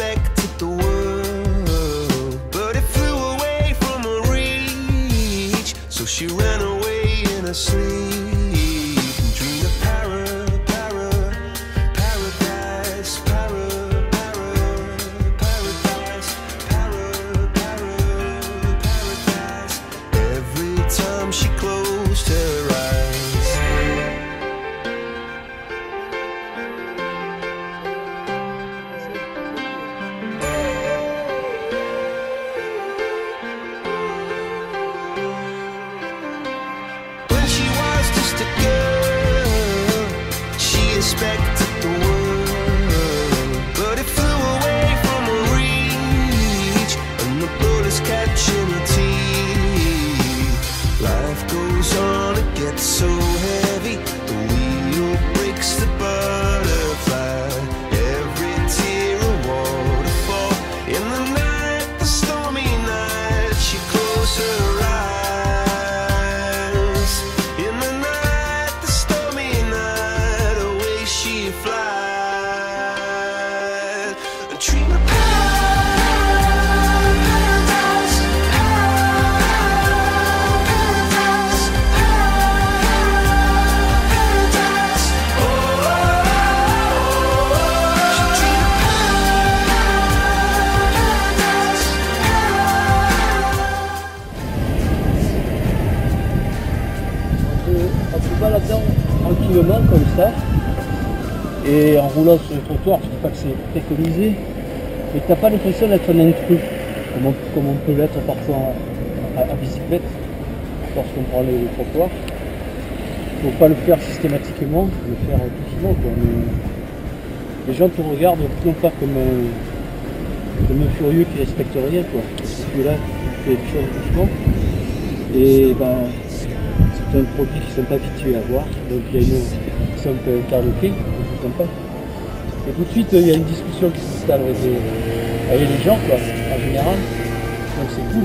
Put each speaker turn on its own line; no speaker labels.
respect. respect. Dreamed of
en se baladant tranquillement comme ça, et en roulant sur le trottoir, je ne dis pas que c'est préconisé, mais tu n'as pas l'impression d'être un intrus, comme on, comme on peut l'être parfois à, à bicyclette, lorsqu'on prend les, les trottoirs. Il ne faut pas le faire systématiquement, faut le faire doucement. Les gens te regardent non pas comme un, furieux qui respecte rien. Quoi. Tu es là, tu fais les choses doucement. Et ben, c'est un produit qu'ils ne sont pas habitués à voir. Donc il y a une, ils sont Et tout de suite, il y a une discussion qui s'installe avec, avec les gens, quoi, en général. Donc c'est cool.